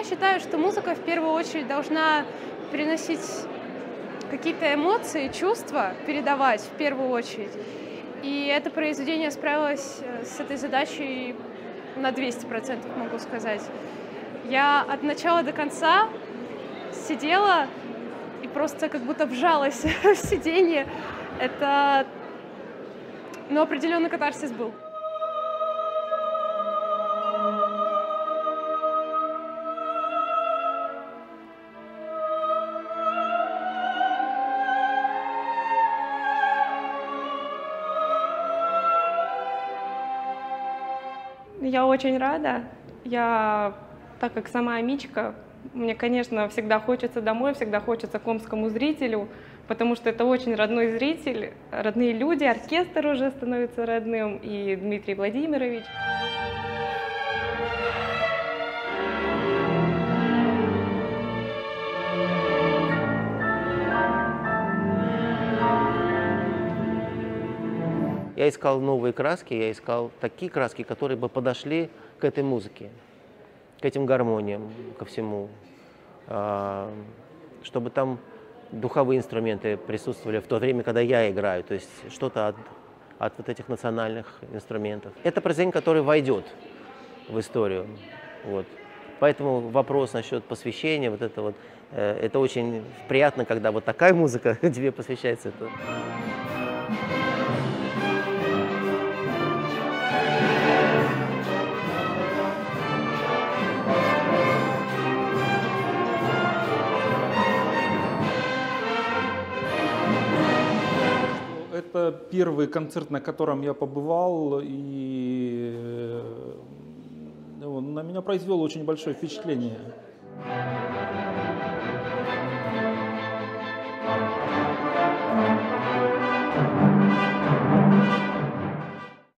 я считаю, что музыка в первую очередь должна приносить какие-то эмоции, чувства, передавать в первую очередь. И это произведение справилось э, с этой задачей на 200%, могу сказать. Я от начала до конца сидела и просто как будто вжалась в сиденье. Это, ну, определенный катарсис был. Я очень рада. Я, так как сама амичка, мне, конечно, всегда хочется домой, всегда хочется к омскому зрителю, потому что это очень родной зритель, родные люди, оркестр уже становится родным, и Дмитрий Владимирович. Я искал новые краски, я искал такие краски, которые бы подошли к этой музыке, к этим гармониям, ко всему. А, чтобы там духовые инструменты присутствовали в то время, когда я играю, то есть что-то от, от вот этих национальных инструментов. Это произведение, которое войдет в историю. Вот. Поэтому вопрос насчет посвящения, вот это вот, э, это очень приятно, когда вот такая музыка тебе посвящается. Это. Это первый концерт, на котором я побывал, и э, на меня произвело очень большое впечатление.